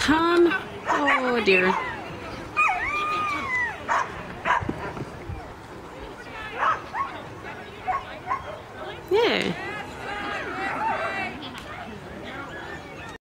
Tom. Oh dear. Yeah.